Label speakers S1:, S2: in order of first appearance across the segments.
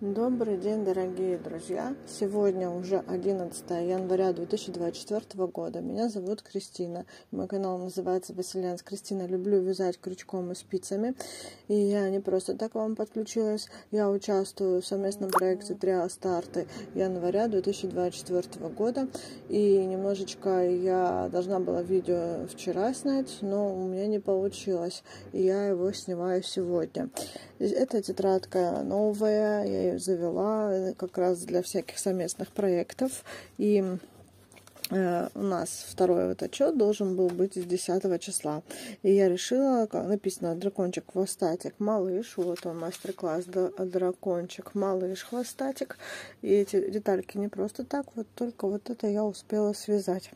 S1: Добрый день, дорогие друзья! Сегодня уже 11 января 2024 года. Меня зовут Кристина. Мой канал называется Василянс Кристина. Люблю вязать крючком и спицами. И я не просто так вам подключилась. Я участвую в совместном проекте Триал Старты января 2024 года. И немножечко я должна была видео вчера снять, но у меня не получилось. И я его снимаю сегодня. Эта тетрадка новая, я ее завела э, как раз для всяких совместных проектов. И э, у нас второй вот отчет должен был быть с 10 числа. И я решила, как написано, дракончик, хвостатик, малыш. Вот он, мастер-класс, дракончик, малыш, хвостатик. И эти детальки не просто так, вот только вот это я успела связать.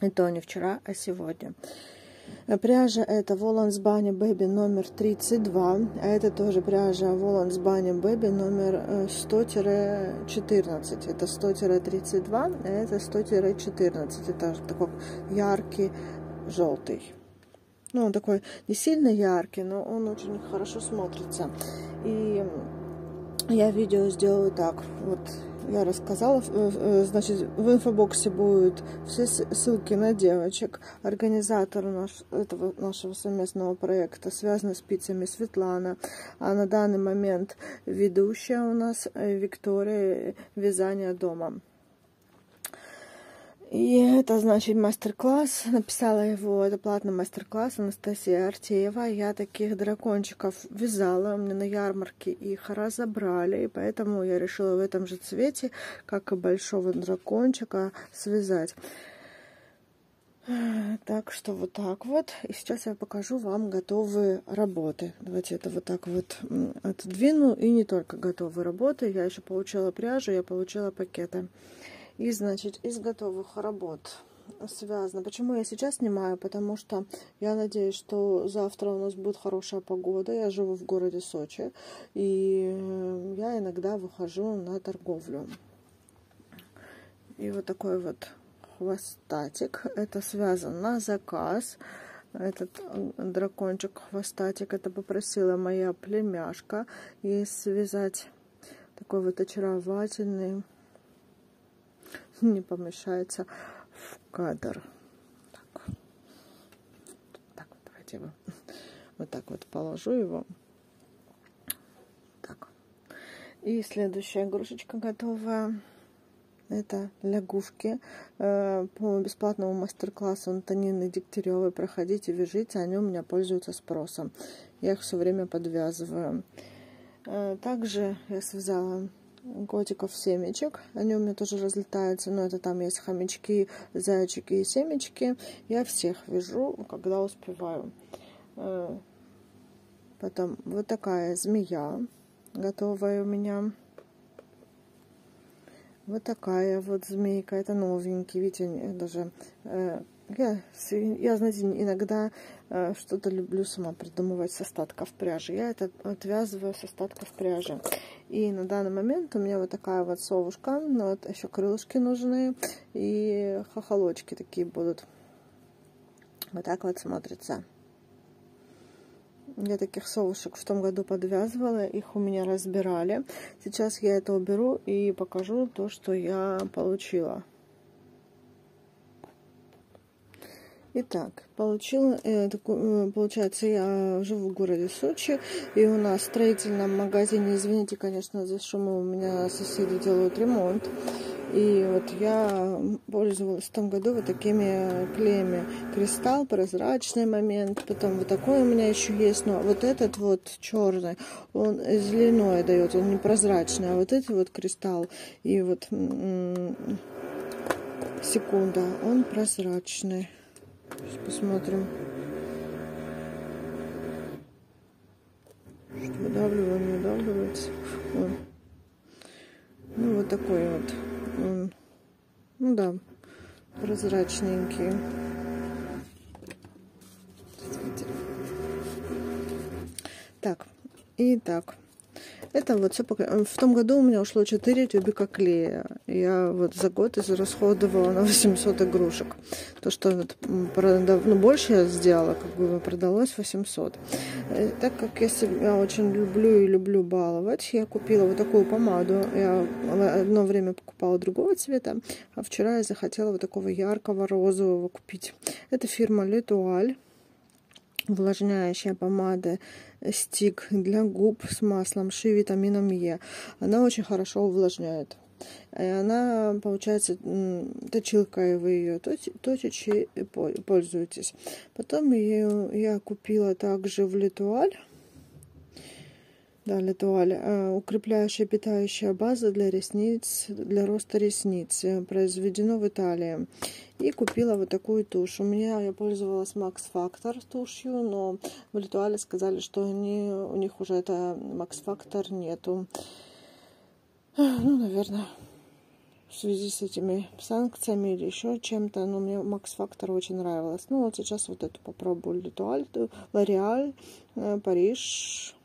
S1: И то не вчера, а сегодня. Пряжа это Воланс Баня Бэби номер 32. А это тоже пряжа Воланс Баня Бэби номер 100-14. Это 100-32, а это 100-14. Это такой яркий желтый. Ну, он такой не сильно яркий, но он очень хорошо смотрится. И я видео сделаю так. Вот я рассказала. Э, э, значит, в инфобоксе будут все ссылки на девочек. Организатор наш, этого нашего совместного проекта связана с пиццами Светлана. А на данный момент ведущая у нас э, Виктория Вязание дома. И это, значит, мастер-класс. Написала его, это платный мастер-класс Анастасия Артеева. Я таких дракончиков вязала, меня на ярмарке их разобрали, и поэтому я решила в этом же цвете, как и большого дракончика, связать. Так что вот так вот. И сейчас я покажу вам готовые работы. Давайте это вот так вот отодвину. И не только готовые работы. Я еще получила пряжу, я получила пакеты. И, значит, из готовых работ связано. Почему я сейчас снимаю? Потому что я надеюсь, что завтра у нас будет хорошая погода. Я живу в городе Сочи, и я иногда выхожу на торговлю. И вот такой вот хвостатик. Это связано на заказ. Этот дракончик хвостатик, это попросила моя племяшка. И связать такой вот очаровательный не помещается в кадр. Так, так вот, давайте его вот так вот положу его. Так. И следующая игрушечка готовая. Это лягушки э, по бесплатному мастер-классу Антонины Дегтяревой. Проходите, вяжите, они у меня пользуются спросом. Я их все время подвязываю. Э, также я связала котиков семечек. Они у меня тоже разлетаются, но это там есть хомячки, зайчики и семечки. Я всех вяжу, когда успеваю. Э, потом вот такая змея готовая у меня. Вот такая вот змейка. Это новенький. Видите, даже э, я, я, знаете, иногда э, что-то люблю сама придумывать с остатков пряжи. Я это отвязываю с остатков пряжи. И на данный момент у меня вот такая вот совушка. Ну, вот еще крылышки нужны. И хохолочки такие будут. Вот так вот смотрится. Я таких совушек в том году подвязывала, их у меня разбирали. Сейчас я это уберу и покажу то, что я получила. Итак, получила, э, э, получается, я живу в городе Сочи, и у нас в строительном магазине, извините, конечно, за шум, у меня соседи делают ремонт. И вот я пользовалась в том году вот такими клеями. Кристалл, прозрачный момент, потом вот такой у меня еще есть, но вот этот вот черный, он зеленое дает, он не прозрачный, а вот этот вот кристалл и вот секунда, он прозрачный. Сейчас посмотрим. Что выдавливаю, выдавливается. Он. Ну, вот такой вот. Он. Ну да, прозрачненький. Так, и так. Это вот все пока... В том году у меня ушло 4 тюбика клея. Я вот за год израсходовала на 800 игрушек. То, что вот, продав... ну, больше я сделала, как бы продалось 800. Э, так как я себя очень люблю и люблю баловать, я купила вот такую помаду. Я одно время покупала другого цвета, а вчера я захотела вот такого яркого розового купить. Это фирма Летуаль увлажняющая помада стик для губ с маслом Ши витамином Е. Она очень хорошо увлажняет. И она, получается, точилкой вы ее точите и пользуетесь. Потом ее я купила также в Литуаль. Да, Литуаль. Э, укрепляющая питающая база для ресниц, для роста ресниц. Э, произведено в Италии. И купила вот такую тушь. У меня я пользовалась Max Factor тушью, но в Литуале сказали, что они, у них уже это Max Factor нету. Ну, наверное, в связи с этими санкциями или еще чем-то, но мне Max Factor очень нравилось. Ну, вот сейчас вот эту попробую. Литуаль, L'Oreal, э, Париж, Э,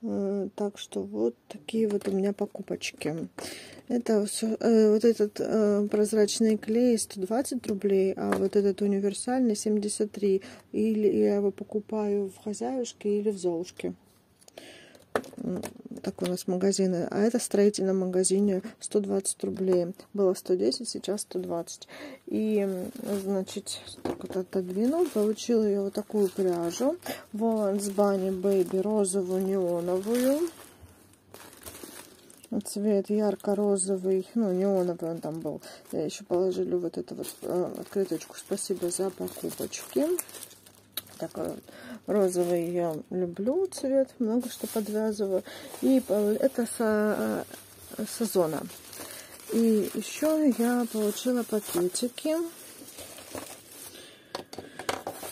S1: так что вот такие вот у меня покупочки. Это все, э, вот этот э, прозрачный клей 120 рублей, а вот этот универсальный 73. Или я его покупаю в хозяюшке или в Золушке так у нас магазины. А это в строительном магазине 120 рублей. Было 110, сейчас 120. И, значит, так вот отодвинул. Получила я вот такую пряжу. Воланс Bunny Baby розовую неоновую. Цвет ярко-розовый, ну, неоновый он там был. Я еще положила вот эту вот э, открыточку. Спасибо за покупочки. Такой розовый я люблю цвет, много что подвязываю. И это со, э, сезона. И еще я получила пакетики.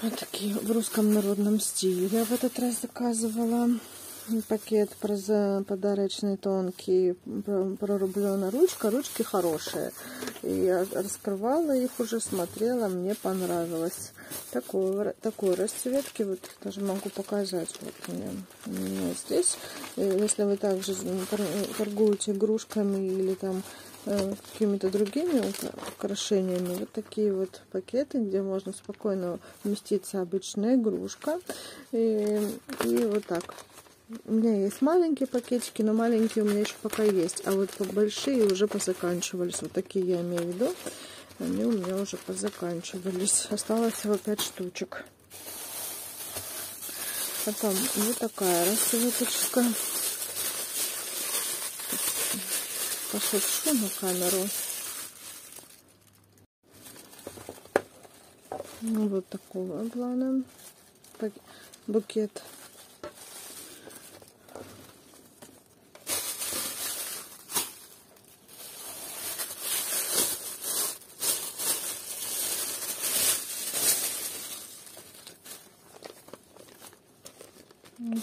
S1: Вот такие в русском народном стиле. В этот раз заказывала пакет подарочный тонкий, прорублена ручка. Ручки хорошие. И я раскрывала их уже, смотрела, мне понравилось. Такой, такой расцветки, вот даже могу показать. Вот у меня, здесь. И если вы также торгуете игрушками или там э, какими-то другими украшениями. Вот такие вот пакеты, где можно спокойно вместиться обычная игрушка. И, и вот так у меня есть маленькие пакетики, но маленькие у меня еще пока есть. А вот большие уже позаканчивались. Вот такие я имею в виду. Они у меня уже позаканчивались. Осталось всего 5 штучек. Потом вот такая расцветочка. Пошепшу на камеру. Ну, вот такого плана букет.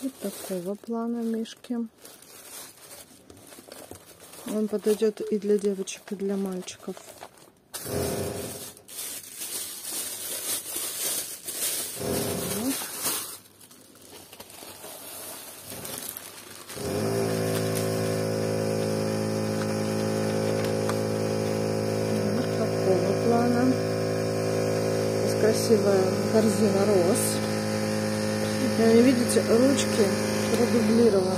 S1: Вот такого плана мишки. Он подойдет и для девочек, и для мальчиков. красивая корзина роз. И видите, ручки продублированы.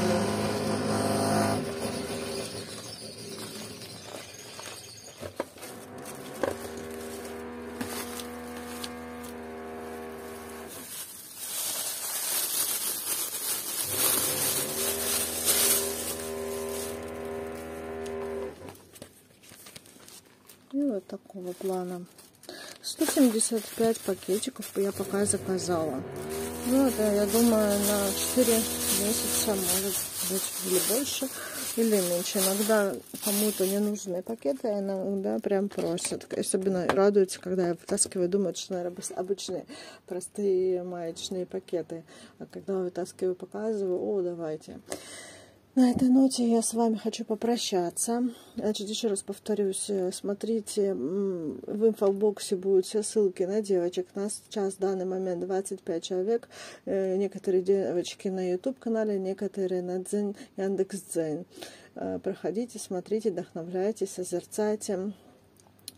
S1: И вот такого плана. 175 пакетиков я пока заказала. Ну, это, я думаю, на 4 месяца, может быть, или больше, или меньше. Иногда кому-то не нужны пакеты, иногда прям просят. Особенно радуются, когда я вытаскиваю, думают, что, наверное, обычные простые маечные пакеты. А когда вытаскиваю, показываю, о, давайте. На этой ноте я с вами хочу попрощаться. Значит, еще раз повторюсь, э, смотрите, в инфобоксе будут все ссылки на девочек. У нас сейчас в данный момент 25 человек. Э, некоторые девочки на YouTube-канале, некоторые на Дзен, Яндекс.Дзен. Э, проходите, смотрите, вдохновляйтесь, созерцайте.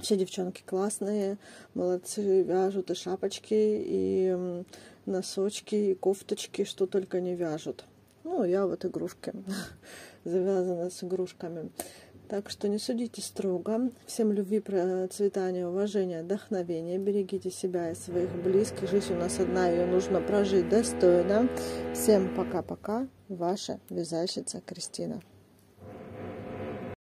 S1: Все девчонки классные, молодцы, вяжут и шапочки, и носочки, и кофточки, что только не вяжут. Ну, я вот игрушки, завязана с игрушками. Так что не судите строго. Всем любви, процветания, уважения, вдохновения. Берегите себя и своих близких. Жизнь у нас одна, ее нужно прожить достойно. Всем пока-пока. Ваша вязальщица Кристина.